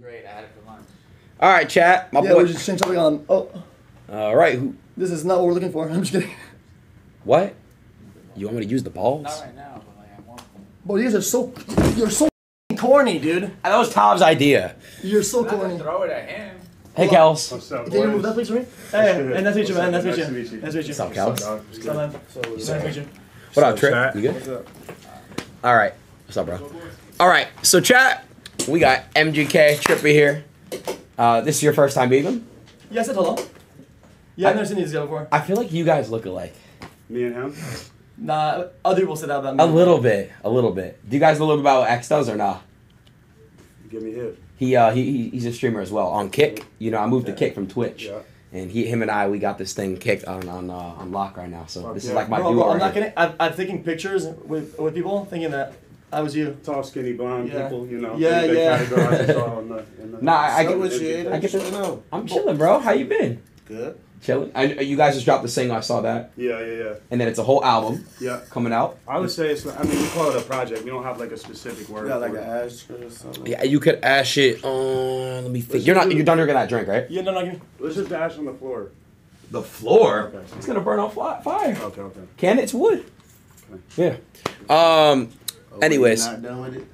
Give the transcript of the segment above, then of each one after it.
Great, I had it for lunch. All right, chat. My yeah, boy. we just changed topic on. Oh, All right. Who? this is not what we're looking for. I'm just kidding. What? You want me to use the balls? Not right now, but like I want them. Bro, you guys are so you're so corny, dude. That was Tom's idea. You're so corny. throw it at him. Hey, Kels. What's up, Can you move that please for me? Hey, good? hey, nice to meet you, man. Nice What's to up? meet you. Nice to meet you. Nice to meet you. What's up, What's Kels? up, dog? What's up, man? Nice to meet you. What up, What's Trip? You good? All right. What's up, bro? All right. So, chat. We got MGK Trippie here. Uh, this is your first time meeting him. Yeah, I said hello. Yeah, I've never seen these guys before. I feel like you guys look alike. Me and him? Nah, other people said that about me. A little bit. A little bit. Do you guys know a little bit about what X does or not? Give me hit. He uh he, he he's a streamer as well on Kick. You know, I moved to Kick from Twitch. Yeah. And he, him and I, we got this thing kicked on on uh, on lock right now. So Fuck this is like my Bro, duo. bro, I'm not here. kidding. I'm, I'm taking pictures with with people thinking that I was you. Tall, skinny, blonde Yeah. people, you know. Yeah, they, they yeah. categorize us all in the, in the Nah, I, I get. what you I get the the- know. I'm chilling, bro. How you been? Good. Chilling. I, you guys just dropped the single. I saw that, Yeah, yeah, yeah. and then it's a whole album Yeah. coming out. I would say it's, I mean, we call it a project. We don't have like a specific word. You got like for an it. ashtray or something. Yeah, you could ash it on. Let me think. You're not. You're done drinking that drink, right? Yeah, no, no, no. Let's just ash on the floor. The floor. Okay. It's gonna burn on fire. Okay, okay. Can it's wood. Okay. Yeah. Um. Oh, Anyways. Not done with it?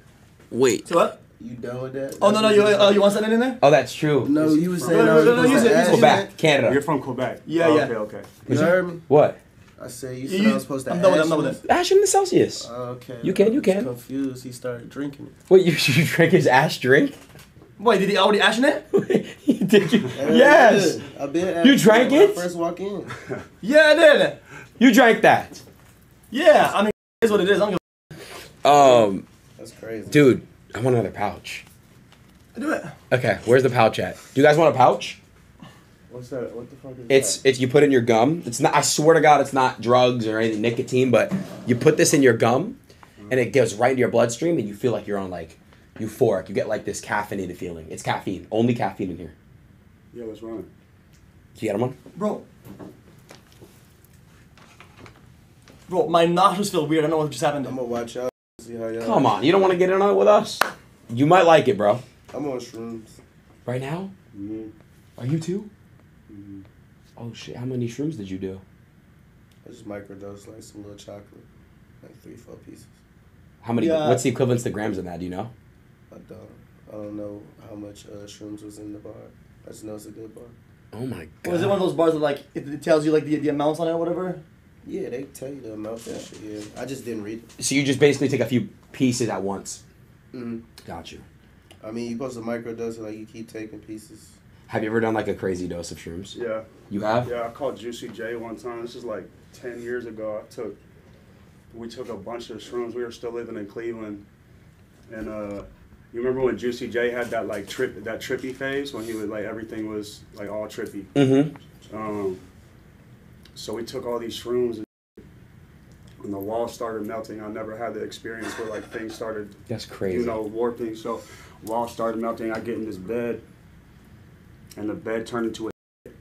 Wait. So what? You done with that? Oh no, no, you uh, you want something in there? Oh, that's true. No, you were saying No, I was no, no, supposed use to it, use ash it. it. Quebec, Canada. You're from Quebec. Yeah, oh, yeah. Okay, okay. You heard me? What? I said you You- said I was supposed to I'm done with it, I'm done with it. Ash in the Celsius. Okay. You can, you can. Confused. He started drinking it. Wait, you, you drank his ash drink? Wait, did he already ash in it? Did you? Hell Yes. yeah. I been. You asking drank when I it? First walk in. Yeah, I did. You drank that. Yeah, I mean, it is what it is. I don't give Um, That's crazy. dude, I want another pouch. a do it. Okay, where's the pouch at? Do you guys want a pouch? What's that? What the fuck is It's that? it's you put it in your gum. It's not. I swear to God, it's not drugs or anything nicotine, but you put this in your gum, and it goes right into your bloodstream, and you feel like you're on like euphoric. You get like this caffeinated feeling. It's caffeine. Only caffeine in here. Yeah, let's run it. Can you get one? Bro. Bro, my nostrils feel weird. I don't know what just happened. I'm gonna watch out. See how y'all. Come on, you don't want to get in on it with us? You might like it, bro. I'm on shrooms. Right now? Mm-hmm. Are you too? Mhm. Oh shit! How many shrooms did you do? I just microdose like some little chocolate, like three, four pieces. How many? Yeah. What's the equivalence to grams in that? Do you know? I don't. I don't know how much uh, shrooms was in the bar. I just know it's a good bar. Oh my god! Was it one of those bars that like it, it tells you like the, the amounts on it or whatever? Yeah, they tell you the amount that shit. Yeah, I just didn't read it. So you just basically take a few pieces at once. hmm Got you. I mean, you supposed to microdose it like you keep taking pieces. Have you ever done like a crazy dose of shrooms? Yeah. You have? Yeah, I called Juicy J one time. This is like ten years ago. I took, we took a bunch of shrooms. We were still living in Cleveland, and uh, you remember when Juicy J had that like trip, that trippy phase when he was like everything was like all trippy. Mm-hmm. Um, so we took all these shrooms, and when the walls started melting, I never had the experience where like things started That's crazy. you know, warping. So walls started melting. I get in this bed, and the bed turned into a.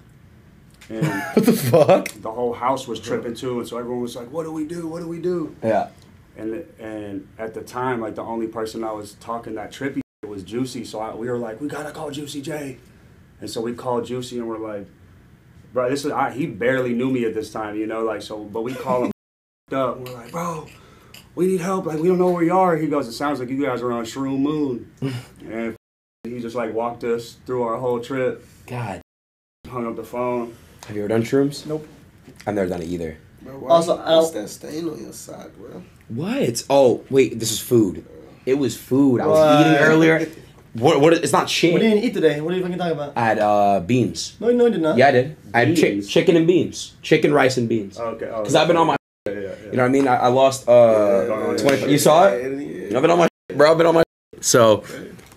And what the fuck? the whole house was tripping too, and so everyone was like, "What do we do? What do we do?" Yeah. And and at the time, like the only person I was talking that trippy was Juicy. So I, we were like, "We gotta call Juicy J," and so we called Juicy, and we're like, "Bro, this is I, he barely knew me at this time, you know, like so." But we call him up. and We're like, "Bro, we need help. Like we don't know where you are." He goes, "It sounds like you guys are on Shroom Moon," and he just like walked us through our whole trip. God. Hung up the phone. Have you ever done shrooms? Nope. I've never done it either. Bro, Also, I what's don't- that stain on your sock, bro? What? Oh wait, this is food. It was food. I was What? eating earlier. What? What? It's not shit. What did you eat today? What are you fucking talking about? I had uh, beans. No, no, you did not. Yeah, I did. I had chick Beans? chicken and beans. Chicken, rice, and beans. Okay. oh, Because I've been on my. Yeah, yeah, yeah. You know what I mean? I, I lost uh, Yeah, 20. You saw it? Yeah, You know, I've been on my bro. I've been on my. So,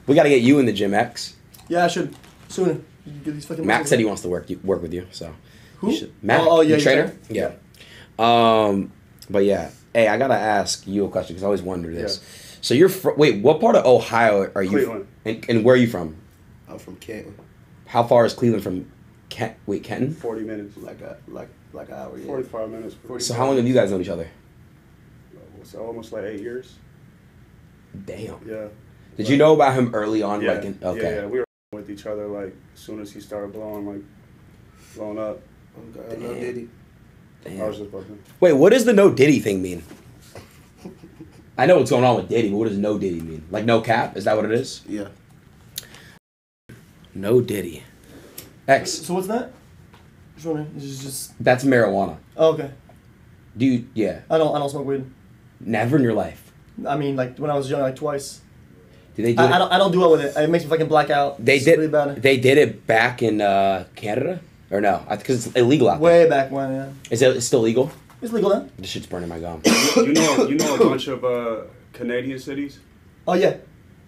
we got to get you in the gym, X. Yeah, I should soon. Get these fucking Matt said he wants to work you, work with you. So, Who? you should- Matt, Oh, oh, yeah, the you trainer. said- Yeah. Um, but yeah. Hey, I gotta ask you a question because I always wonder this. So you're fr- wait, what part of Ohio are you? Cleveland. And, and where are you from? I'm from Canton. How far is Cleveland from Kent? Wait, Kenton. Forty minutes. Like a like like an hour. Yeah. Forty-five minutes. So how long have you guys known each other? It's almost like eight years. Damn. Yeah. Did you know about him early on? Yeah, Like, in, yeah, okay. yeah, we were with each other like as soon as he started blowing, like blowing up. Oh, okay, no Diddy. I was just fucking. Wait, what does the no Diddy thing mean? I know what's going on with Diddy, but what does no Diddy mean? Like no cap? Is that what it is? Yeah. No Diddy. X. So what's that? Just wondering. This is just. That's marijuana. Oh, okay. Do you? Yeah. I don't. I don't smoke weed. Never in your life. I mean, like when I was young, like twice. Do they do I, it? I don't. I don't do well with it. It makes me fucking black out. They It's did. Really bad. They did it back in uh, Canada, or no? Because it's illegal out there. Way back when, yeah. Is it it's still legal? It's legal then. This shit's burning my gum. You know, you know a bunch of uh, Canadian cities. Oh yeah.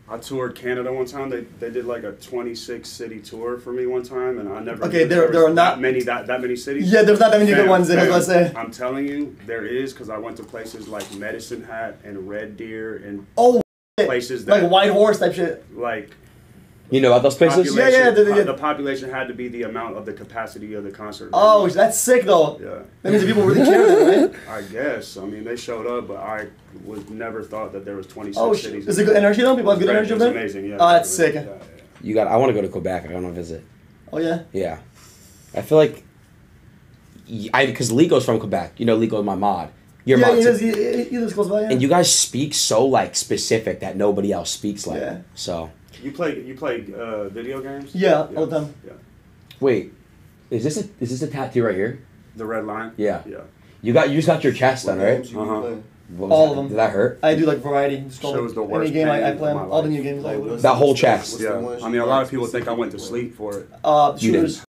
I toured Canada one time. They, they did like a 26 city tour for me one time, and I never. Okay, knew there- there are not- many that that many cities. Yeah, there's not that many good ones there. I was fam, gonna say. I'm telling you, there is because I went to places like Medicine Hat and Red Deer and Oh, shit. places that like Whitehorse type shit. like You know about those places? Yeah, yeah, the- the- the population had to be the amount of the capacity of the concert. Oh, that's sick though. yeah. That means the people really care, right? I guess. I mean, they showed up, but I was never thought that there was 26 Oh shit. cities. Is it good energy though? People have good Great, energy it's over there. amazing. Yeah. Oh, that's Yeah, sick. yeah, yeah. You got. I want to go to Quebec. I want to visit. Oh yeah. Yeah, I feel like. I because Lico's from Quebec. You know, Lico is my mod. Your yeah, mod. he lives. He, he he lives close by. Yeah. and you guys speak so like specific that nobody else speaks like. Yeah. So You play you play uh, video games? Yeah, all the time. Yeah. wait, is this a is this a tattoo right here? The red line. Yeah. Yeah. You got you just got your chest done, What right? you Uh-huh. playing? All that? of them. Did that hurt? I do like variety. Just call Shows it the any worst game I, I play. of my All the new games. I what's would. That whole chest. Yeah. I mean, a lot of people think I went to sleep for it. Uh, You didn't. shooters Fuck no, I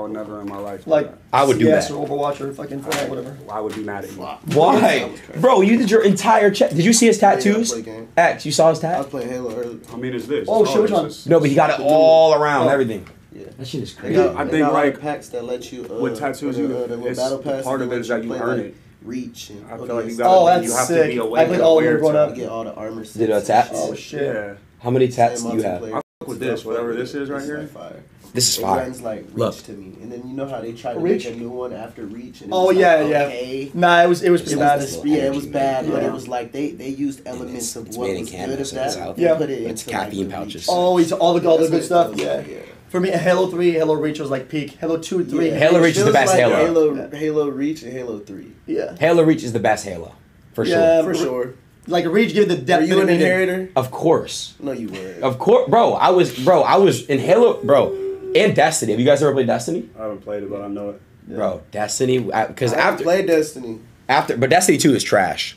would never in my life. do like that. I would do CS that. or Overwatch or fucking Fortnite, whatever. I would be mad at you. Why, bro? You did your entire chest. Did you see his tattoos? play game. X, you saw his I was tat? playing Halo early. I mean, it's this. Oh, It's shit, all which this. one? It's- No, but he got it all around, Oh. everything. Yeah. That shit is They crazy. got, I they think, got like, packs that let you uh, with tattoos, you- uh, the it's- battle pass. part of it is that you earn it. Reach and I feel like you gotta- Oh, that's you have to sick. be I awake played and all of them growing to- up. you get all the armor. sets Did you have and tats? shit. Oh shit. Yeah. How many tats do you have? multiplayer. I fuck with this, whatever this is right This here. like fire. This is It fire. runs like reach Look. to me, and then you know how they try to Reach? make a new one after reach. And it Oh was yeah, like, yeah. Okay. Nah, it was it was pretty was bad. the- yeah, it was bad, but it was like they they used elements it's- it's of what made in was Canada, good of so that. out and there. put it it's into, like, caffeine the pouches. Oh, it's all the all the good stuff. Yeah. For me, Halo Three, Halo Reach was like peak. Halo Two, Three. Yeah, Halo Reach is the best like Halo. Halo, Halo Reach and Halo Three Yeah. Halo Reach is the best Halo, for Yeah. sure. for sure. Like Reach gave the Were depth. you that an inheritor? Of course, No, you weren't. of course, bro. I was, bro. I was in Halo, bro, and Destiny. Have you guys ever played Destiny, I haven't played it, but I know it. bro? Destiny, uh, because I haven't after played Destiny. after, but Destiny Two is trash.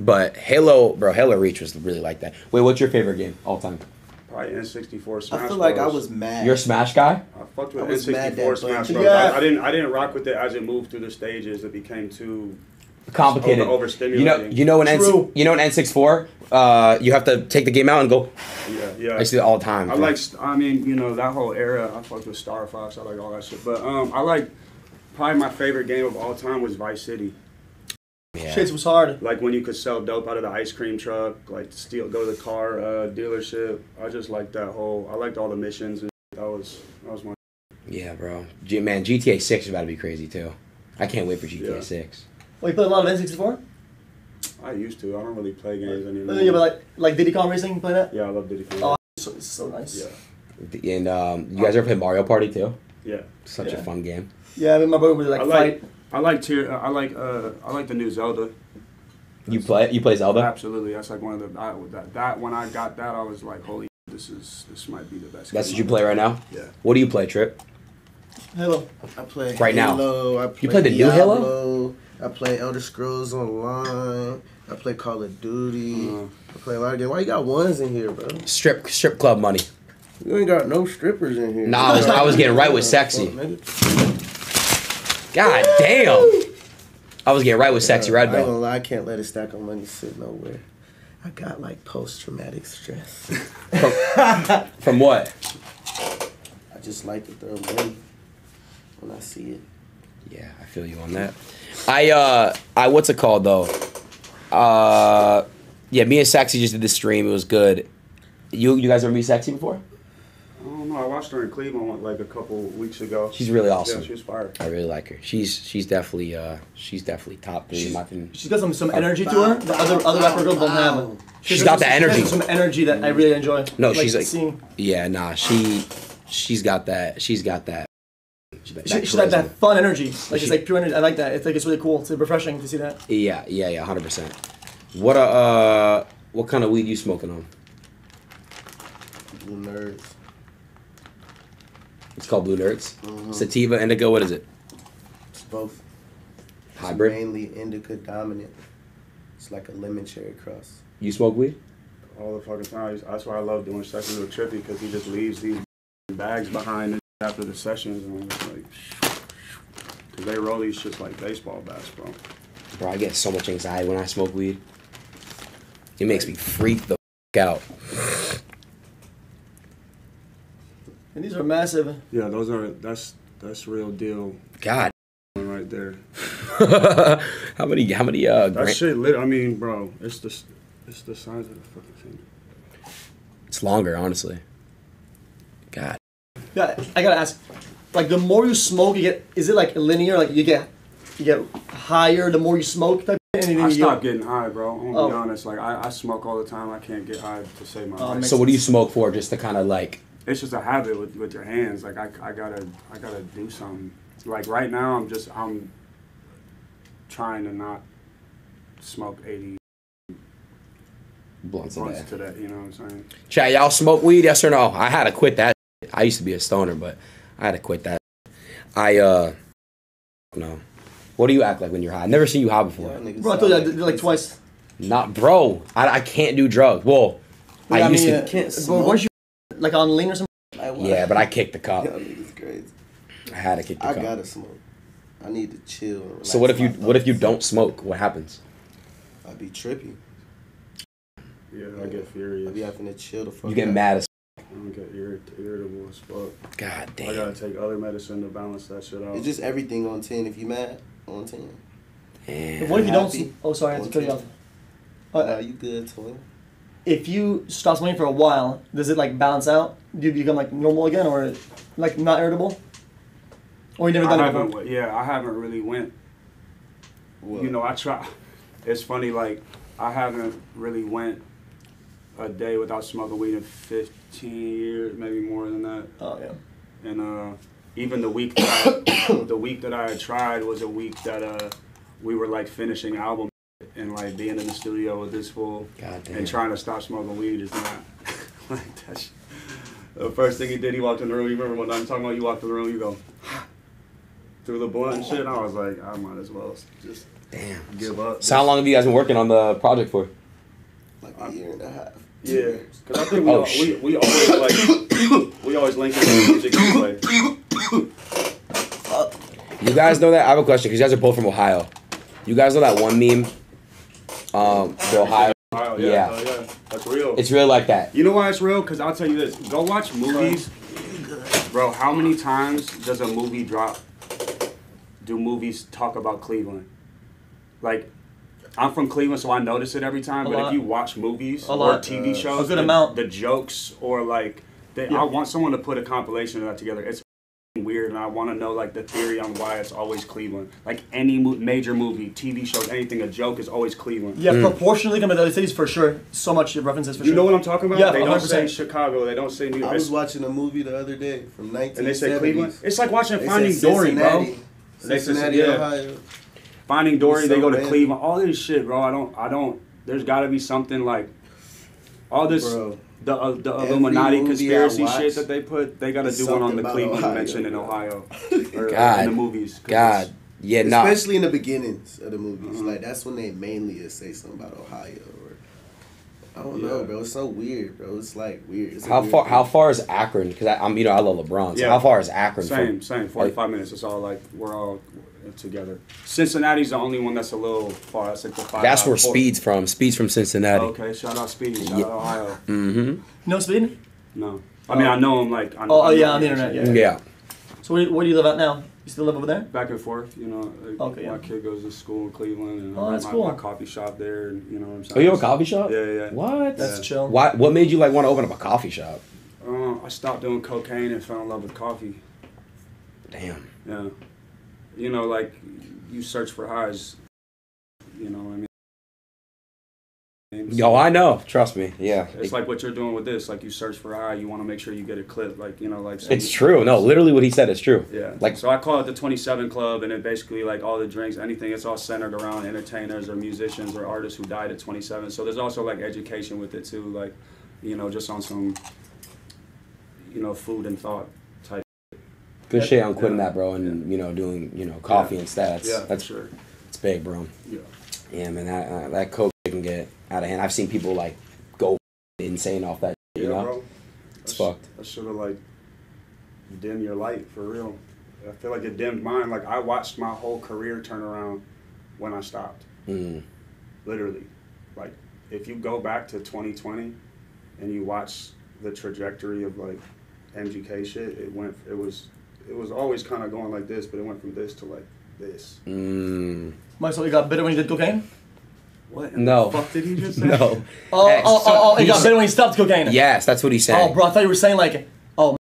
But Halo, bro, Halo Reach was really like that. Wait, what's your favorite game all time? Probably N64 Smash I feel like I was mad. You're a Smash guy. I fucked with N sixty four Smash Bungie- Bros. Yeah. I, I didn't I didn't rock with it as it moved through the stages. It became too Complicated. Over- You know, you know in N, True. you know in N six four, uh, you have to take the game out and go. yeah yeah. I see that all the time. I bro. like I mean you know that whole era. I fucked with Star Fox. I like all that shit. But um I like probably my favorite game of all time was Vice City. Yeah. Shit was hard. Like when you could sell dope out of the ice cream truck, like steal go to the car uh, dealership. I just liked that whole. I liked all the missions and that was that was my. Yeah, bro. G- man, GTA six is about to be crazy too. I can't wait for GTA Yeah. six. Well, you played a lot of N64. I used to. I don't really play games anymore. Yeah, but like like Diddy Kong Racing, you play that? yeah, I love Diddy Kong. Oh, So, it's so nice. Yeah, And um, you guys ever play Mario Party too? yeah. Such a fun game. Yeah, I mean, my brother would like I like. fight. I like tier. I like. Uh, I like the new Zelda. You play you play Zelda? Absolutely, that's like one of the I, that, that when I got that I was like, holy, this is this might be the best. That's game what you play right now. Yeah. What do you play, Trip? Halo. I play Right now. Halo, I play You play the new Halo? Halo. I play Elder Scrolls Online. I play Call of Duty. Uh, I play a lot of games. Why you got ones in here, bro? Strip strip club money. You ain't got no strippers in here. Nah, I was- I was getting right with sexy. God damn. I was getting right with Sexyy Red I ain't though. lie, I can't let a stack of money sit nowhere. I got like post traumatic stress. From what? I just like to throw money when I see it. Yeah, I feel you on that. I uh I what's it called though? Uh yeah, me and Sexy just did the stream. It was good. You you guys ever meet Sexy before? I don't know. I watched her in Cleveland like a couple weeks ago. She's really awesome. Yeah, she was fire. I really like her. She's she's definitely uh she's definitely top three in my opinion. She's got some some energy to her that other other rapper girls don't have. She's got the she has energy. Some energy that I really enjoy. No, she's like- seeing. Yeah, nah, she she's got that. She's got that. She, she's like charisma. that fun energy. Like She- it's like pure energy. I like that. It's like it's really cool. It's refreshing to see that. Yeah, yeah, yeah, hundred percent. What uh, uh, what kind of weed you smoking on? Blue nerds. It's called Blue Nerds. Mhm. Sativa, indica. What is it? It's both. It's Hybrid. mainly indica dominant. It's like a lemon cherry cross. You smoke weed? All the fucking time. That's why I love doing sessions with Trippie because he just leaves these bags behind and after the sessions and I'm just like, because they roll these shits like baseball bats, bro. Bro, I get so much anxiety when I smoke weed. It makes me freak the f- out. And these are massive. Yeah, those are that's that's real deal God. right there. how many? How many? Uh, That gra- shit lit. I mean, bro, it's the it's the size of the fucking thing. it's longer, honestly. God. Yeah, I gotta ask. Like the more you smoke, you get. Is it like linear? Like you get, you get higher the more you smoke. Type of thing, and then I you stopped getting high, bro. I'm gonna be Oh. honest. Like I, I smoke all the time. I can't get high to save my Oh, life. So what do you smoke for? Just to kind of like. it's just a habit with, with your hands. Like I, I gotta I gotta do something. Like right now, I'm just I'm trying to not smoke 80 Blunts a blunts day. to that. You know what I'm saying? Chat, y'all smoke weed? Yes or no? I had to quit that. I used to be a stoner, but I had to quit that. I uh, no. What do you act like when you're high? I've never seen you high before. Y'all Bro, I told you I did it like twice. Not, bro. I, I can't do drugs. Well, I Yeah, used mean, to. uh, Can't but smoke. weren't you like on lean or something? Like, why? Yeah, but I kicked the cup. Y'all niggas crazy. I had to kick the I cup. gotta smoke. I need to chill. and So what if you my what if you thoughts. don't smoke? What happens? I'd be trippy. Yeah, I get I furious. be having to chill the fuck. You get out. mad as I get irrit- irritable as fuck. God damn. I gotta take other medicine to balance that shit out. It's just everything on ten. If you mad, on ten. Damn. What if you don't? happy. sm- Oh, sorry, I had to cut you off. Uh, Nah, you good, twin? if you stop smoking for a while, does it like balance out? Do you become like normal again, or like not irritable? Or you never I done it haven't, before? w- yeah, I haven't really went. What? You know, I try. It's funny, like I haven't really went a day without smoking weed in 15 years, maybe more than that. Oh yeah. And uh, even the week that I, the week that I had tried was a week that uh, we were like finishing album and like being in the studio with this fool and trying to stop smoking weed is not like that. Shit. The first thing he did, he walked in the room. You remember when I'm talking about you walked in the room, you go through the blunt and shit. And I was like, I might as well just Damn. give up. So how long have you guys been working on the project for? Like a year and a half. Yeah, because I think we, Oh, al- we, we always like we always link in music anyway. You guys know that? I have a question because you guys are both from Ohio. You guys know that one meme? Um, the Ohio. Wow, Yeah. yeah, oh, yeah, that's real. It's really like that. You know why it's real? Because I'll tell you this. Go watch movies. Bro, how many times does a movie drop? Do movies talk about Cleveland? Like, I'm from Cleveland, so I notice it every time. A but lot. if you watch movies A or lot. TV Uh, shows, a good the, amount. the jokes or like, they, Yeah. I want someone to put a compilation of that together. It's weird, and I want to know like the theory on why it's always Cleveland. Like any mo- major movie, TV shows, anything, a joke is always Cleveland. Yeah, proportionally compared to other cities, for sure. So much references for You sure. know what I'm talking about? Yeah, they don't say Chicago. They don't say New York. I was watching a movie the other day from 1970s. And they say Cleveland. It's like watching They Finding Dory, bro. Cincinnati. They said- Cincinnati, yeah. Ohio. Finding Dory, It's they go to random. Cleveland. All this shit, bro. I don't. I don't. There's got to be something like all this. Bro, The uh, the Illuminati conspiracy shit that they put, they got to do one on the Cleveland Ohio, mention in. Ohio or God. in the movies. 'cause God. Yeah, no. Especially in the beginnings of the movies. Mhm. Like, that's when they mainly say something about Ohio. Or, I don't Yeah. know, bro. It's so weird, bro. It's like weird. It's How weird far? thing. How far is Akron? Because I'm, you know, I love LeBron. So Yeah. how far is Akron Same, from? same. Forty-five minutes. It's all like we're all together. Cincinnati's the only one that's a little far. That's like the five. That's where port. Speed's from. Speed's from Cincinnati. Okay, shout out Speed. Shout Yeah. out Ohio. Mm-hmm. No speed. No, I mean I know him like. I know, Oh, I know yeah, on the internet, actually. yeah. Yeah. So where, where do you live at now? You still live over there? back and forth. You know, like, Okay, my yeah. kid goes to school in Cleveland, and Oh, I that's have cool. my, my coffee shop there, and you know what I'm saying. Oh, you have a coffee shop? Yeah, yeah. What? That's Yeah. chill. Why? What made you like want to open up a coffee shop? Uh, I stopped doing cocaine and fell in love with coffee. Damn. Yeah. You know, like you search for highs. You know what I mean? Yo, I know. Trust me. Yeah. It's like what you're doing with this. Like you search for high, you want to make sure you get a clip. Like you know, like so It's true. No, literally what he said is true. Yeah. Like- so, I call it the 27 Club, and it basically like all the drinks, anything. It's all centered around entertainers or musicians or artists who died at 27. So there's also like education with it too, like you know, just on some you know food and thought. Good shit on quitting that, bro, and you know doing you know coffee instead. That's yeah, that's sure. it's big, bro. Yeah. Yeah, man, that uh, that coke can get out of hand. I've seen people like go insane off that. You yeah, know, bro. it's sh- fucked. That should have like dim your light for real. I feel like it dimmed mine. Like I watched my whole career turn around when I stopped. Mm. Literally, like if you go back to 2020 and you watch the trajectory of like MGK shit, it went. It was. It was always kind of going like this, but it went from this to like this. Mm. My so you got bitter when you did cocaine? What? No. The fuck did he just say? No. Oh, Hey, oh, so oh, oh, you got he's- bitter when he stopped cocaine? Yes, that's what he said. Oh, bro, I thought you were saying like, oh,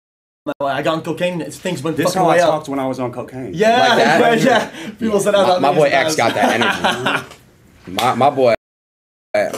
man, I got on cocaine, things went This fucking how I way up. talked when I was on cocaine. Yeah, Like that? yeah, yeah. People said that. my, my boy. X got that energy. my my boy,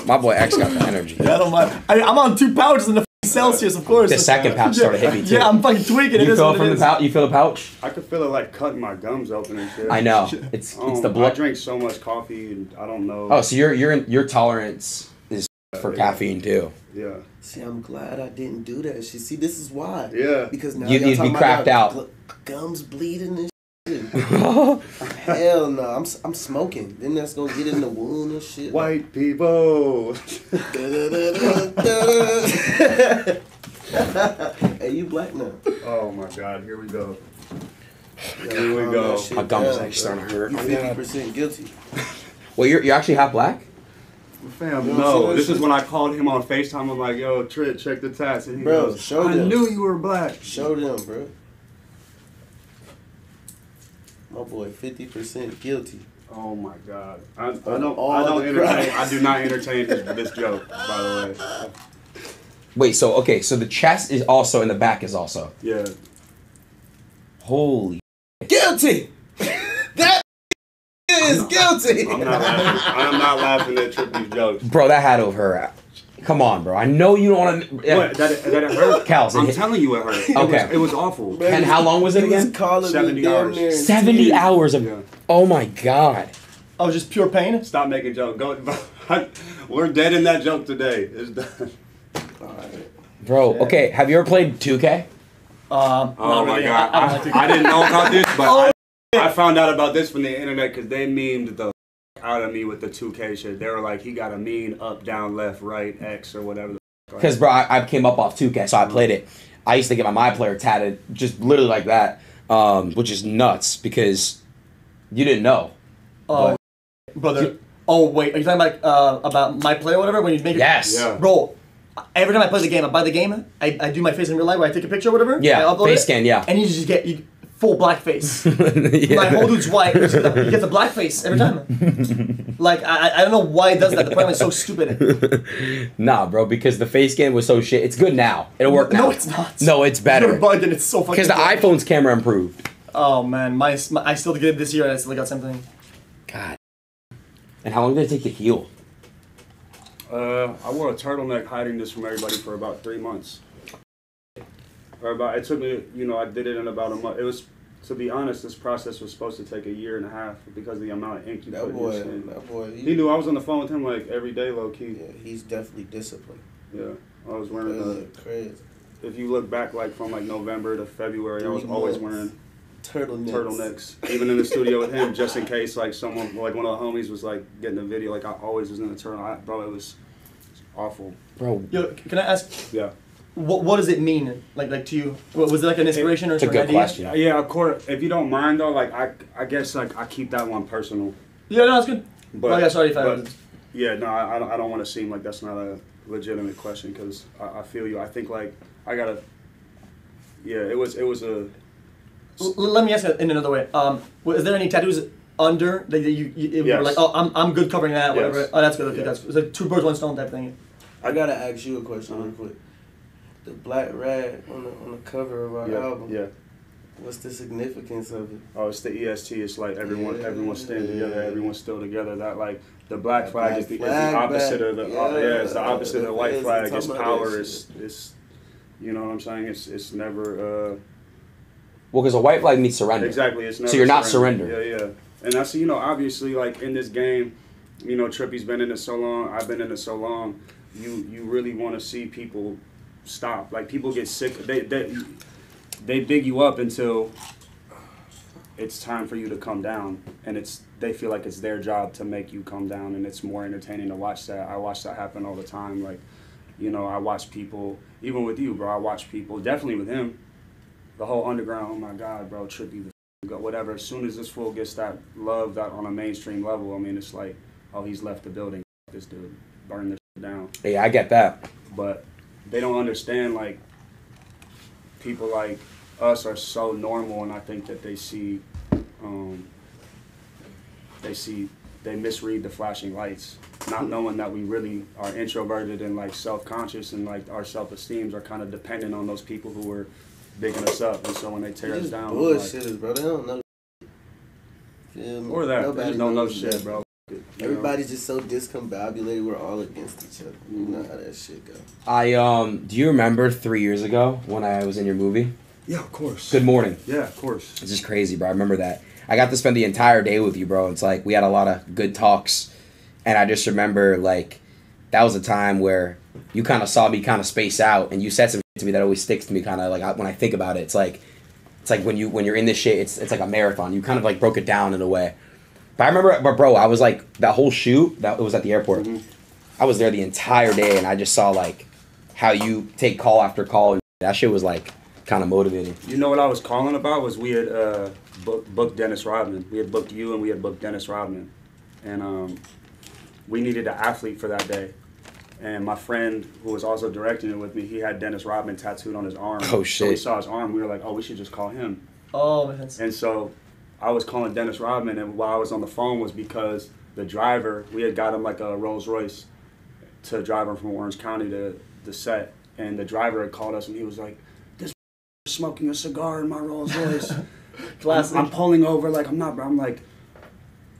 my boy X got the energy. Yeah, I don't mind. I, I'm on two pouches in the f***ing Celsius, of course. The second pouch started hitting me too. Yeah, I'm fucking tweaking. it You is feel what it from it the pouch? You feel the pouch? I could feel it like cutting my gums open and shit. I know. It's it's Um, the I blood. drink so much coffee and I don't know. Oh, so your your your tolerance is for Yeah. caffeine too. yeah. See, I'm glad I didn't do that shit. See, this is why. Yeah. Because now You'd- y'all you'd be talking about out. gl- gums bleeding and shit. Hell no, I'm s- I'm smoking. Then that's gonna get in the wound and shit. White people. hey, you black now. oh my god, here we go. You Here we go. that shit My gums is actually starting to hurt. You fifty God. percent guilty. Well, you're you're actually half black. Fam, You know what I'm no. saying? This is when I called him on FaceTime. I'm like, yo, Trit, check the tats. And he Bro, goes, show I them. knew you were black. Show them, bro. My boy, fifty percent guilty. Oh my god. I, I don't all I don't entertain crimes. I do not entertain this, this joke, by the way. Wait, so okay, so the chest is also and the back is also. Yeah. Holy. Guilty. that is guilty. I'm not laughing. I'm not laughing at Trippie's jokes. Bro, that hat over her. Come on, bro. I know you don't want to. What? That that it hurt? Cows, I'm hit- telling you it hurt. It Okay. Was, it was awful. And how long was it He again? calling 70 hours. near in 70 tears. hours of. Yeah. Oh my god. Oh, just pure pain? Stop making jokes. Go. We're dead in that joke today. It's done. Alright. Bro, Yeah. okay, have you ever played 2K? Um, Oh not my really. god. I, I I, don't like to I didn't know about this, but Oh, I, I found out about this from the internet because they memed the out of me with the 2K shit. They were like, he got a mean up, down, left, right, X or whatever. Because, bro, I, I came up off 2K, so I played it. I used to get my My Player tatted just literally like that, um, which is nuts because you didn't know. Oh, brother. Oh, wait. Are you talking about uh, about my Player or whatever? When you make it? Yes. Yeah. Bro, every time I play the game, I buy the game, I, I do my face in real life where I take a picture or whatever. Yeah, I upload face it, scan, yeah. And you just get you, full blackface. Yeah. My whole dude's white. He gets a blackface every time. like, I, I- I don't know why it does that. The program is so stupid. nah, bro, because the face scan was so shit. It's good now. It'll work now. No, it's not. No, it's You're better. bugged and it's so fucking Because the good. iPhone's camera improved. Oh, man. My, my, I still did it this year and I still got something. God. And how long did it take to heal? Uh, I wore a turtleneck hiding this from everybody for about three months. Or about it took me, you know, I did it in about a month. It was, to be honest, this process was supposed to take a year and a half because of the amount of ink you That put in your boy, skin. that boy, He he, knew I was on the phone with him like every day, low key. yeah, he's definitely disciplined. Yeah, I was wearing. Uh, Uh, crazy. if you look back, like from like November to February, I was Three always wearing Turtlenecks. turtlenecks. Even in the studio with him, just in case like someone, like one of the homies, was like getting a video. Like I always was in a turtle. I, bro, it was awful. Bro, Yo, can I ask, Yeah. What, what does it mean? Like, like to you? What, was it like an inspiration or It's a good idea? question. Yeah, yeah, of course. If you don't mind though, like I, I guess like I keep that one personal. Yeah, no, that's good. But oh, yeah, sorry if I but, was. yeah, no, I, I don't, want to seem like that's not a legitimate question because I, I feel you. I think like I gotta. Yeah, it was it was a. L- let me ask it in another way. Um, wa- is there any tattoos under that you, you, you were Yes. like, oh, I'm, I'm good covering that, whatever. Yes. Oh, that's good. Okay, Yeah. that's it's like two birds, one stone type thing. I gotta ask you a question real quick. The black rag on the on the cover of our yeah, album. yeah. What's the significance of it? Oh, it's the EST. It's like everyone, Yeah. everyone's staying together. Everyone's still together. That like the black That flag, black is, the, is the opposite back. of the uh, Yeah. yeah. It's the opposite of the white Yes, flag. It's talking about that power. It's it's you know what I'm saying. It's it's never uh, Well, because a white flag means surrender. exactly. It's never you're not surrender. Yeah, yeah. And that's you know obviously like in this game, you know Trippie's been in it so long. I've been in it so long. You you really want to see people stop. Like people get sick. They they they big you up until it's time for you to come down. And it's they feel like it's their job to make you come down. And it's more entertaining to watch that. I watch that happen all the time. Like you know i watch people even with you bro i watch people definitely with him. The whole underground oh my god bro Trippie the f- whatever. As soon as this fool gets that love that on a mainstream level i mean it's like oh he's left the building. This dude burn this down. Yeah, I get that. but they don't understand like people like us are so normal and i think that they see um, they see they misread the flashing lights not knowing that we really are introverted and like self-conscious and like our self-esteems are kind of dependent on those people who are bigging us up and so when they tear us down we're like- bro. They don't know. Me? or that they Nobody just don't know shit bro? Everybody's just so discombobulated. We're all against each other. You know how that shit go. I um. Do you remember three years ago when I was in your movie? yeah of course Good morning. yeah of course It's just crazy, bro. I remember that. I got to spend the entire day with you, bro. It's like we had a lot of good talks, and I just remember like that was a time where you kind of saw me kind of space out, and you said some shit to me that always sticks to me. Kind of like I- when I think about it, it's like it's like when you when you're in this shit, it's it's like a marathon. You kind of like broke it down in a way. But I remember, but bro, I was like that whole shoot that it was at the airport. Mhm. I was there the entire day, and I just saw like how you take call after call, and that shit was like kind of motivating. You know what I was calling about was we had uh, book, booked Dennis Rodman. We had booked you and we had booked Dennis Rodman, and um, we needed an athlete for that day. And my friend who was also directing it with me, he had Dennis Rodman tattooed on his arm. Oh, shit! So we saw his arm. We were like, oh, we should just call him. Oh man. And so I was calling Dennis Rodman, and while I was on the phone was because the driver, we had got him like a Rolls Royce to drive him from Orange County to the set, and the driver had called us, and he was like, "This smoking a cigar in my Rolls Royce." Classic. I'm, I'm pulling over like I'm not, bro. I'm like,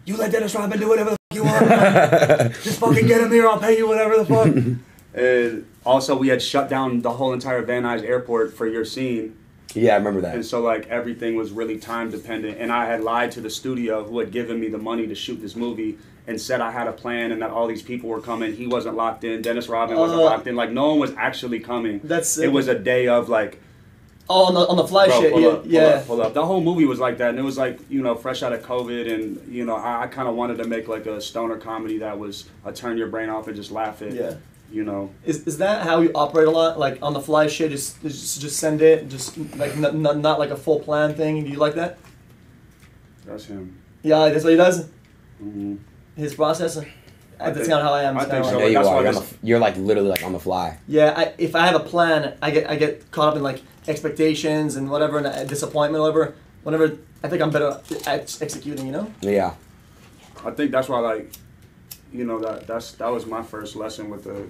you let Dennis Rodman do whatever the fuck you want. Just fucking get him here. I'll pay you whatever the fuck. and also, we had shut down the whole entire Van Nuys airport for your scene. Yeah, I remember that. And so like everything was really time dependent and I had lied to the studio who had given me the money to shoot this movie and said I had a plan and that all these people were coming. He wasn't locked in. Dennis Rodman wasn't Uh, locked in. Like no one was actually coming. That's it was a day of like Oh, on the on the fly bro, shit. pull Yeah, up, pull yeah. up, pull up. The whole movie was like that and it was like, you know, fresh out of COVID and you know, I, I kinda wanted to make like a stoner comedy that was a turn your brain off and just laugh at Yeah. You know. Is, is that how you operate a lot? Like on the fly shit, just just, just send it, just like n- n- not like a full plan thing. Do you like that? That's him. Yeah, that's what he does. hmm His process. I That's think- kind of how I am. I think so. Yeah, like- you are. You're, the, you're like literally like on the fly. Yeah, I, if I have a plan, I get I get caught up in like expectations and whatever, and uh, disappointment, whatever. Whenever I think I'm better at executing, you know. Yeah. I think that's why, like, you know, that that's that was my first lesson with the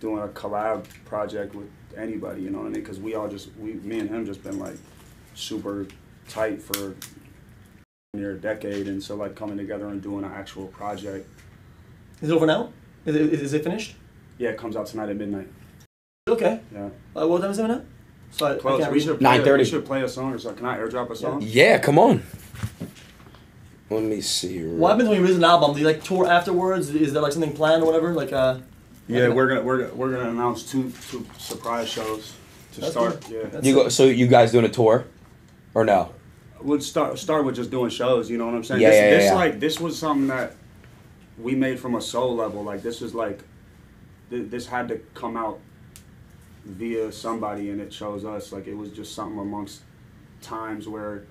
doing a collab project with anybody. You know what I mean? Because we all just we me and him just been like super tight for near a decade, and so like coming together and doing an actual project. Is it over now? Is it, is it finished? Yeah, it comes out tonight at midnight. Okay. Yeah, Uh, what time is it now? So I, I close. can't We should play, 9:30. We should play a song or something. Can I airdrop a song? Yeah, come on. Let me see. What happens when you release an album? Do you like tour afterwards? Is there like something planned or whatever? Like uh. Yeah, we're gonna we're gonna, we're gonna announce two two surprise shows to That's start. good. Yeah. That's You go. So you guys doing a tour, or no? We'll start start with just doing shows. You know what I'm saying? Yeah, this, yeah, this yeah. like this was something that we made from a soul level. Like this was like th- this had to come out via somebody, and it chose us. Like it was just something amongst times where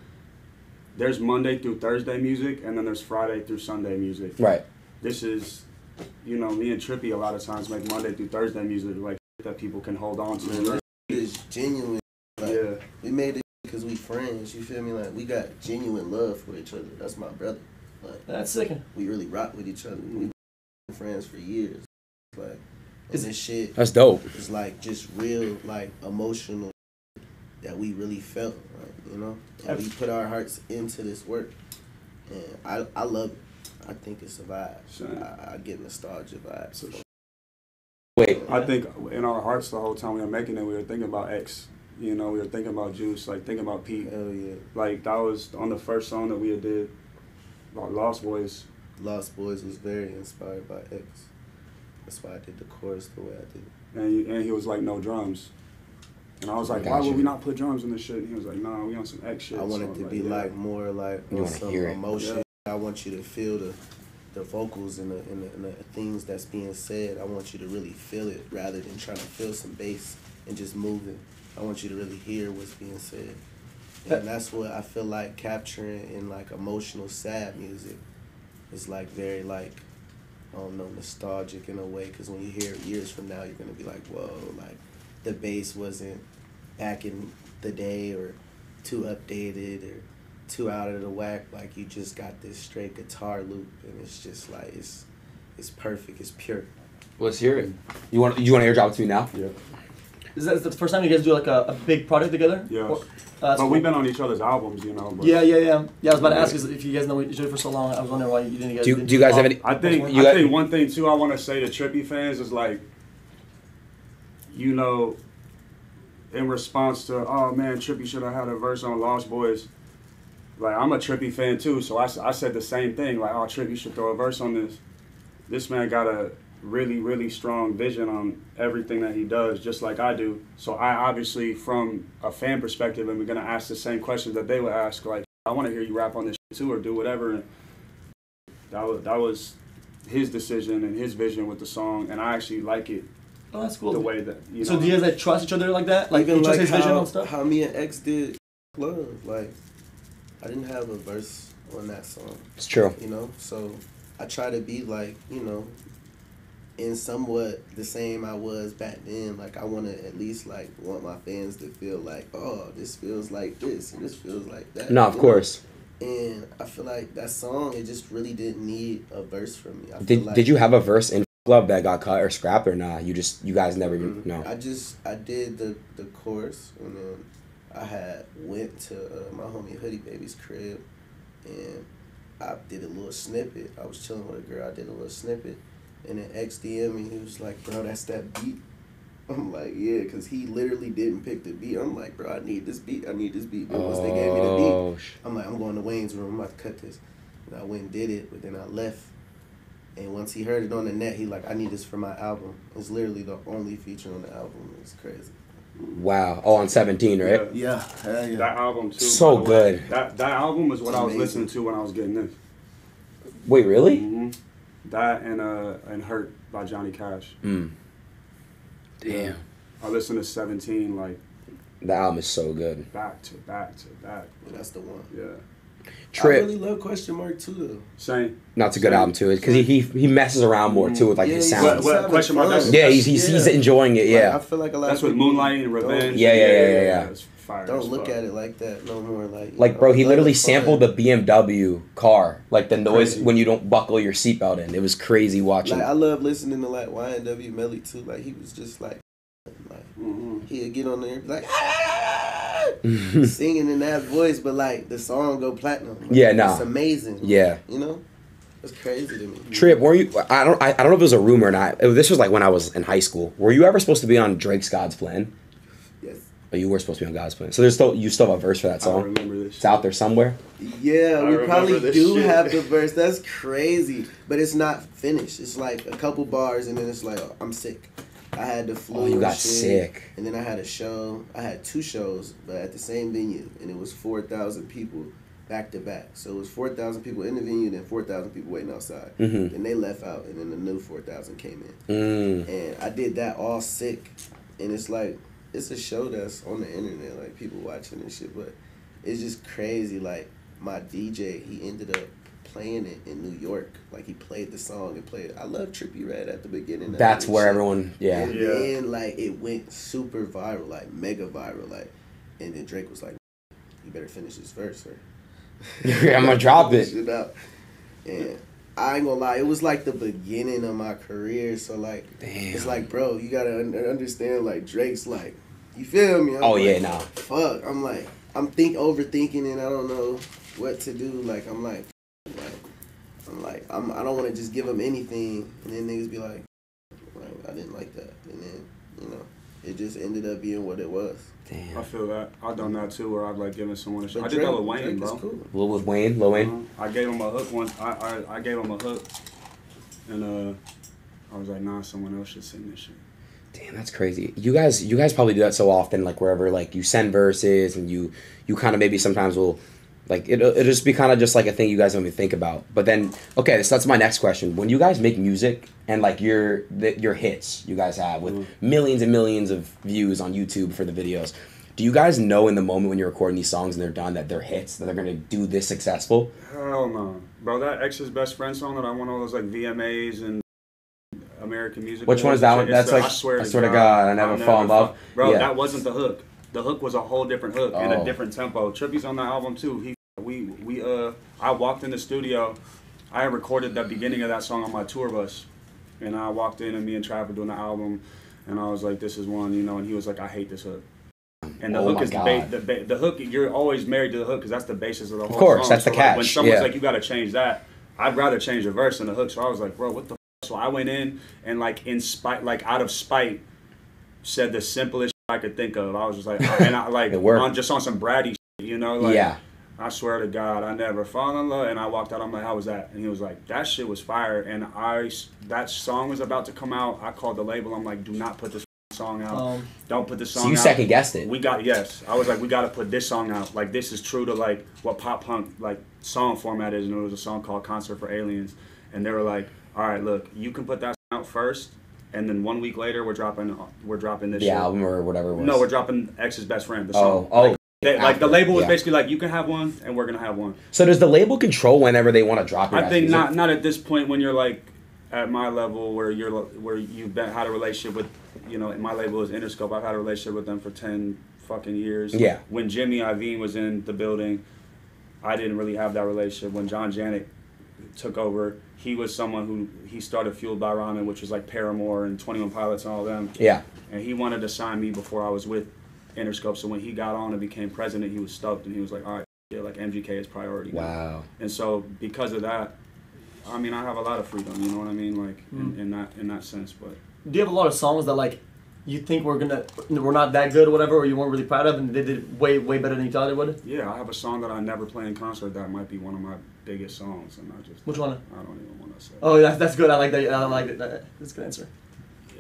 there's Monday through Thursday music, and then there's Friday through Sunday music. Right. This is, you know, me and Trippie a lot of times make Monday through Thursday music like that people can hold on to. It's genuine. Like, Yeah. We made it because we friends. You feel me? Like we got genuine love for each other. That's my brother. Like That's sick. we really rock with each other. We've been friends for years. Like And this shit That's dope. It's like just real, like emotional that we really felt, right? You know? And we put our hearts into this work. And I, I love it. I think it's a vibe. Same. I, I get nostalgia vibes. Wait, I think in our hearts the whole time we were making it, we were thinking about X. You know, we were thinking about Juice, like thinking about Peep. Hell yeah. Like that was on the first song that we did, about Lost Boys. Lost Boys was very inspired by X. That's why I did the chorus the way I did. and he, and he was like no drums. And I was like, why Gotcha. would we not put drums in this shit? And he was like, nah, we on some X shit. I want So it to I'm be yeah. like more like You some hear it. emotion. I want you to feel the the vocals and the, and the and the things that's being said. I want you to really feel it rather than trying to feel some bass and just move it. I want you to really hear what's being said. And that's what I feel like capturing in like emotional sad music is like very like I don't know nostalgic in a way because when you hear it years from now you're gonna be like whoa like the bass wasn't back in the day or too updated or too out of the whack. Like you just got this straight guitar loop, and it's just like it's it's perfect. It's pure. let's hear it. You want you want to airdrop it to me now? Yeah. Is that the first time you guys do like a, a big project together? Yeah. Uh, that's but we've been on each other's albums, you know. But Yeah, yeah, yeah. Yeah, I was about to ask is if you guys know each other for so long. I was wondering why you didn't. Guys Do you- didn't do you guys have any- I think I got- think one thing too I want to say to Trippie fans is like, you know, in response to oh man, Trippie should have had a verse on Lost Boys. Like I'm a Trippie fan too, so I said the same thing. Like oh Trippie should throw a verse on this. This man got a really really strong vision on everything that he does, just like I do. So I obviously from a fan perspective, am gonna ask the same questions that they would ask. Like I want to hear you rap on this too, or do whatever. And that was that was his decision and his vision with the song, and I actually like it Oh, that's cool. the way that you know. so do you guys like trust each other like that? Like Even you trust like his vision how, stuff? how me and X did love. Like I didn't have a verse on that song. It's true. You know, so I try to be like you know. In somewhat the same I was back then, like I want to at least like want my fans to feel like, oh, this feels like this, and this feels like that. No, of you know? course. And I feel like that song, it just really didn't need a verse from me. I feel Did like did you have a verse in Love that got cut or scrapped or nah? You just you guys never even no. I just I did the the course and then I had went to uh, my homie Hoodie Baby's crib and I did a little snippet. I was chilling with a girl. I did a little snippet, and then X DM me. He was like, "Bro, that's that beat." I'm like, "Yeah," because he literally didn't pick the beat. I'm like, "Bro, I need this beat. I need this beat." But once they gave me the beat, Oh, I'm like, I'm going to Wayne's room. I'm about to cut this. And I went and did it, but then I left. And once he heard it on the net, he like, I need this for my album. It's literally the only feature on the album. It's crazy. wow. Oh, on seventeen, right? Yeah, hell yeah. that album too. So by the way. good. That that album is what I was Amazing. listening to when I was getting this. Wait, really? hmm That and uh and Hurt by Johnny Cash. Mm. Damn. I listened to Seventeen like The album is so good. back to back to back. That's the one. Yeah. I really love Question Mark too, though. Same. Not it's a good album too. Because he, he he messes around more too with like Yeah, his he's- sound. What- he's question mark, fun. that's- Yeah, he's he's, he's enjoying it. Like, I feel like a lot That's of with Moonlight and Revenge. Yeah, yeah, yeah, yeah, yeah. It's fire Don't look at it like that no more. Like, Like know, bro, he literally the fun. sampled the BMW car, like the noise Crazy. when you don't buckle your seatbelt in. It was crazy watching. Like I love listening to like YNW Melly too. Like he was just like, like Mhm. he'd get on there and be singing in that voice, but like the song go platinum. Like, Yeah, nah. it's amazing. yeah. you know, it's crazy to me. Trip, were you? I don't. I, I don't know if it was a rumor or not. It- This was like when I was in high school. Were you ever supposed to be on Drake's God's Plan? Yes. Or you were supposed to be on God's Plan. So there's still you still have a verse for that I song. remember this. It's out there somewhere. Yeah, I we probably do shit. have the verse. That's crazy, but it's not finished. It's like a couple bars, and then it's like oh, I'm sick. I had the flu. Oh, you and got shit, sick. And then I had a show. I had two shows, but at the same venue, and it was four thousand people back to back. So it was four thousand people in the venue, then four thousand people waiting outside. Mhm. And they left out, and then the new four thousand came in. Mm. And I did that all sick, and it's like it's a show that's on the internet, like people watching and shit. But it's just crazy. Like my DJ, he ended up playing it in New York. Like he played the song and played. it. I love Trippie Redd at the beginning. of That's where shit. everyone. Yeah. And Yeah. then like it went super viral, like mega viral, like. And then Drake was like, "You better finish this verse, or I'm gonna drop it. Shit out. And I ain't gonna lie, it was like the beginning of my career. So like, Damn. it's like, bro, you gotta un- understand. Like Drake's like, you feel me? I'm Oh like, yeah, nah. Fuck, I'm like, I'm think overthinking and I don't know what to do. Like I'm like, like I'm like, I'm I don't want to just give them anything and then niggas be like, like I didn't like that, and then you know, it just ended up being what it was. Damn. I feel that. I've done that too, where I've like given someone a shot. I did that with Wayne, Drake bro. is cool. Lil with Wayne, Lil Wayne. Uh-huh. I gave him a hook once. I, I I gave him a hook, and uh, I was like, nah, someone else should sing this shit. Damn, that's crazy. You guys, you guys probably do that so often, like wherever, like you send verses and you, you kind of maybe sometimes will, like it, it'll just be kind of just like a thing you guys don't even think about. But then, okay, so that's my next question. When you guys make music and like your the, your hits you guys have with mm-hmm. millions and millions of views on YouTube for the videos, do you guys know in the moment when you're recording these songs and they're done that they're hits that they're gonna do this successful? Hell no, bro. That ex's best friend song that I won all those like VMAs and American Music. Which one is that one? That's the like, I swear, I swear to God, I never I'll fall in love. Bro, Yeah. that wasn't the hook. The hook was a whole different hook and Oh. a different tempo. Trippie's on that album too. He we we uh I walked in the studio. I had recorded the beginning of that song on my tour bus, and I walked in and me and Trav were doing the album, and I was like, "This is one," you know, and he was like, "I hate this hook." And the Oh hook is the, ba- the, ba- the hook. You're always married to the hook because that's the basis of the whole Of course, song. that's the So, like, when someone's yeah. like, "You got to change that," I'd rather change the verse than the hook. So I was like, "Bro, what the?" F-? So I went in and like in spite, like out of spite, said the simplest I could think of. I was just like, and I like on just on some bratty, shit, you know, like yeah. I swear to God, I never fall in love. And I walked out. I'm like, how was that? And he was like, that shit was fire. And I, that song was about to come out. I called the label. I'm like, do not put this song out. Um, Don't put this song So you out. second guessed it. We got yes. I was like, we got to put this song out. Like this is true to like what pop punk like song format is. And it was a song called Concert for Aliens. And they were like, all right, look, you can put that song out first, and then one week later we're dropping we're dropping this The shit. album or whatever it was. No, we're dropping ex's best friend. The Oh, oh. Like, they, like the label was yeah. basically like, you can have one, and we're gonna have one. So does the label control whenever they want to drop I think not not at this point when you're like at my level where you're where you've been had a relationship with you know my label is Interscope. I've had a relationship with them for ten fucking years. Yeah. When Jimmy Iovine was in the building, I didn't really have that relationship. When John Janick took over, he was someone who he started Fueled by Ramen, which was like Paramore and Twenty One Pilots and all them. Yeah. And he wanted to sign me before I was with Interscope. So when he got on and became president, he was stoked and he was like, all right, yeah, like MGK is priority. now." Wow. And so because of that, I mean, I have a lot of freedom. You know what I mean? Like in, mm. in that in that sense. But do you have a lot of songs that like you think we're gonna we're not that good or whatever, or you weren't really proud of, and they did way way better than you thought they would? yeah, I have a song that I never play in concert that might be one of my biggest songs, and I just Which one? I don't even want to say. Oh, that's that's good. I like that. I like. That- That's a good answer.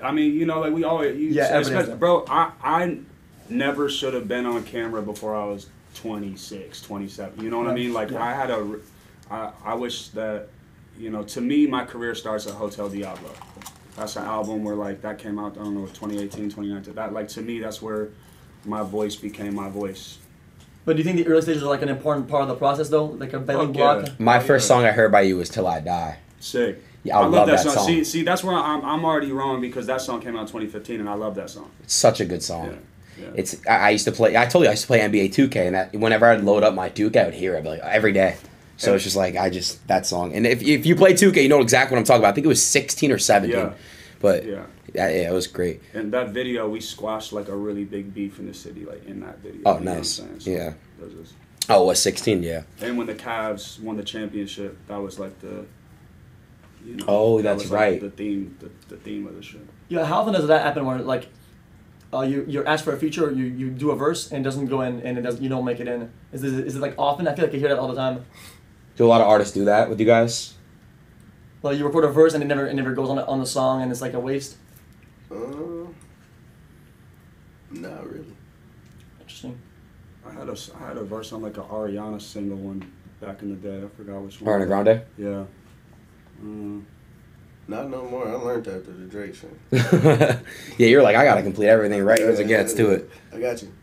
I mean, you know, like we always, you, Yeah, especially- evidence. bro. I I never should have been on camera before I was 26, 27. You know what I mean? Like Yeah. I had a, r- I, I wish that, you know, to me, my career starts at Hotel Diablo. That's an album where like that came out. I don't know, 2018, 2019. That like to me, that's where my voice became my voice. But do you think the early stages are like an important part of the process, though, like a building Fuck block? yeah. My first yeah. song I heard by you was "Till I Die." Sick. Yeah, I love that song. See, see, that's where I'm, I'm already wrong because that song came out in 2015, and I love that song. It's such a good song. Yeah. Yeah. It's I, I used to play. I told you I used to play NBA 2K, and that, whenever I'd load up my 2K, I would hear it like every day. So it's just like I just that song. And if if you play 2K, you know exactly what I'm talking about. I think it was 16 or 17. Yeah. But Yeah. yeah, yeah, it was great. And that video, we squashed like a really big beef in the city, like in that video. Oh, you know what I'm nice. So Yeah. just- Oh, it was 16. Yeah. and when the Cavs won the championship, that was like the. You know, Oh, that that's was, like, right. The theme, the, the theme of the show. Yeah, how often does that happen where like uh, you you're asked for a feature, you, you do a verse and it doesn't go in, and it doesn't you don't make it in? Is this, is it like often? I feel like I hear that all the time. Do a lot of artists do that with you guys? Well, you record a verse and it never it never goes on the, on the song, and it's like a waste. Uh, not really. Interesting. I had a I had a verse on like a Ariana single one back in the day. I forgot which one. Ariana Grande. Yeah. Mm. Not no more. I learned after the Drake show. yeah, you're like I gotta complete everything right as it gets to it. I got you.